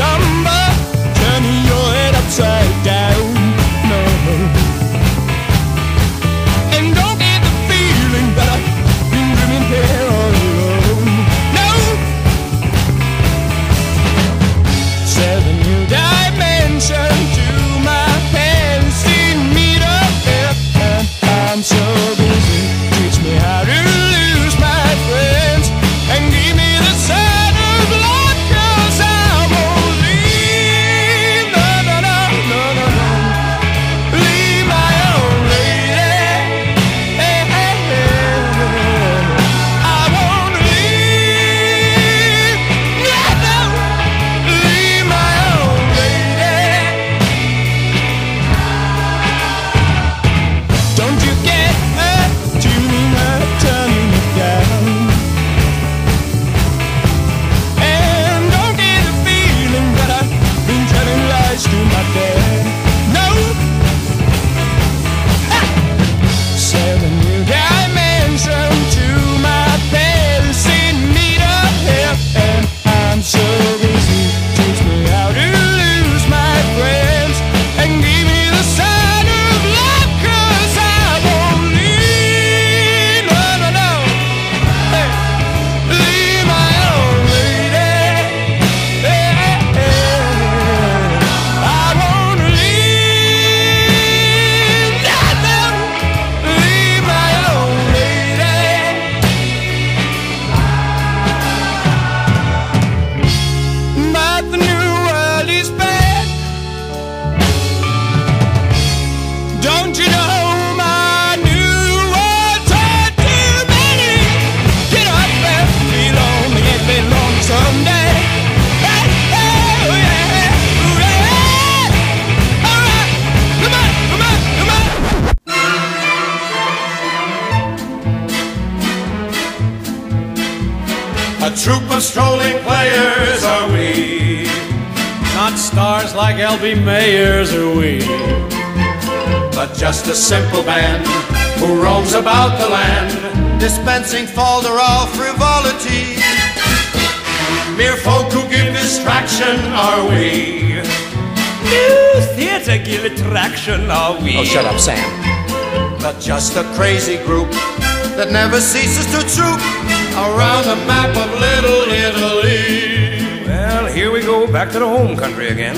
number, players are we. Not stars like L.B. Mayers are we. but just a simple band who roams about the land, dispensing falderal frivolity. Mere folk who give distraction are we. New theatre give attraction are we. Oh, shut up, Sam. But just a crazy group that never ceases to troop around the map of Little Italy. Well, here we go back to the home country again.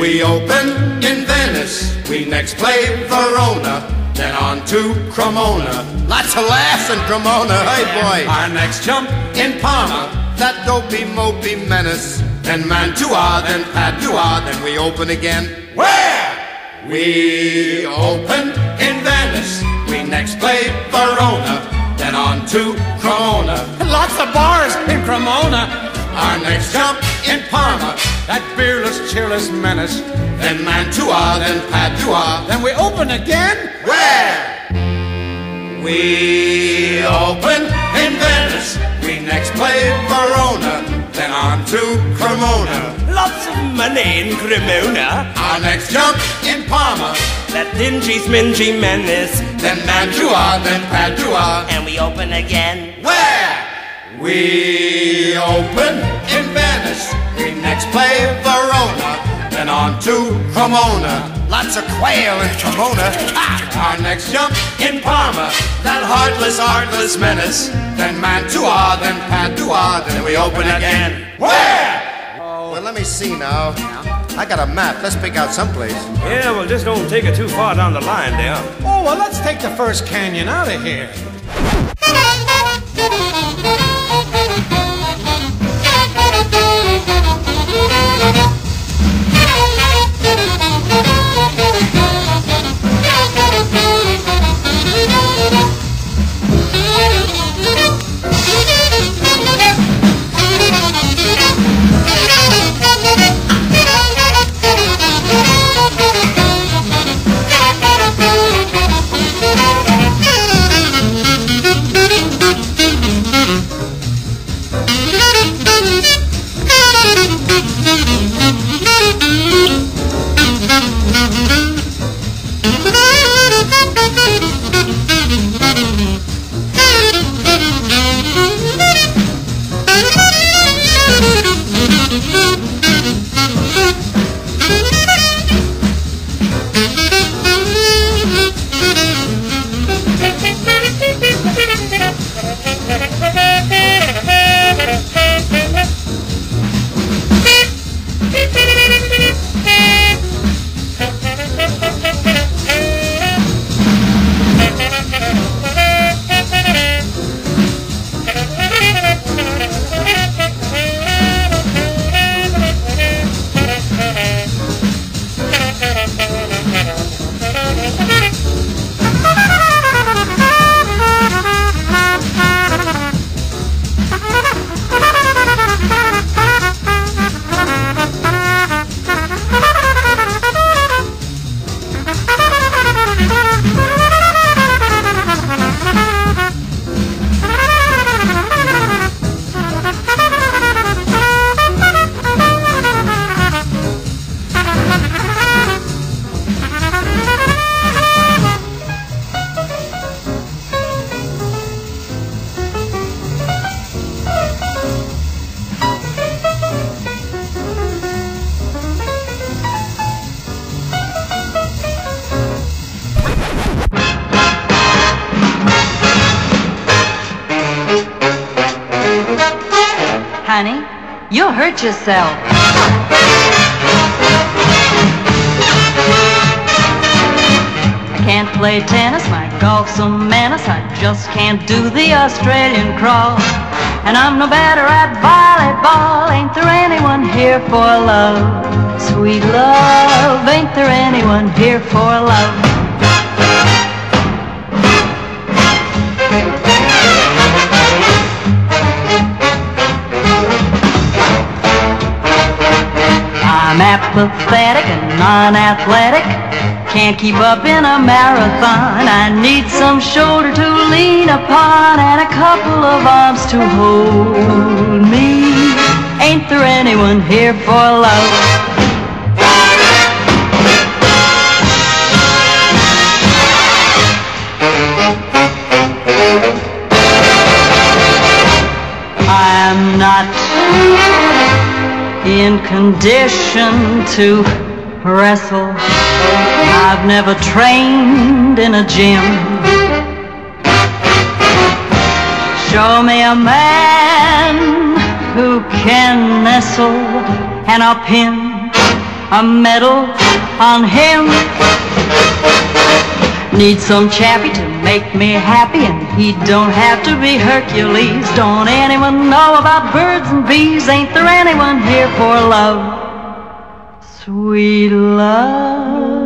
We open in Venice, we next play Verona, then on to Cremona. Lots of laughs in Cremona, hey boy. Our next jump in Parma, that dopey mopey menace. Then Mantua, then Padua, then we open again. Where? We open in Venice, we next play Verona, on to Cremona. Lots of bars in Cremona. Our next jump in Parma, That fearless, cheerless menace. then Mantua, then Padua, Then we open again. Where? We open in Venice. We next play Verona, then on to Cremona. Lots of money in Cremona. Our next jump in Parma, That dingy, smingy menace. then Mantua, then Padua. and we open again. Where? We open in Venice. We next play Verona, then on to Cremona. Lots of quail in Cremona. Our next jump in Parma. That heartless, artless menace. Then Mantua, then Padua, then we open again. Where? Well, let me see now. I got a map. Let's pick out someplace. Yeah, well, just don't take it too far down the line there. Oh, well, let's take the first canyon out of here. You'll hurt yourself. I can't play tennis, my golf's a menace. I just can't do the Australian crawl. And I'm no better at volleyball. Ain't there anyone here for love? Sweet love, ain't there anyone here for love? Apathetic and non-athletic. Can't keep up in a marathon. I need some shoulder to lean upon and a couple of arms to hold me. Ain't there anyone here for love? I'm not in condition to wrestle. I've never trained in a gym. Show me a man who can nestle and I'll pin a medal on him. Need some chappy to make me happy and he don't have to be Hercules. Don't anyone know about birds and bees? Ain't there anyone here for love? Sweet love,